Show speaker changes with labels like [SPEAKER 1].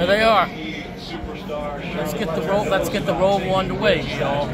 [SPEAKER 1] There they are. Let's get the roll. Let's get the roll underway, y'all.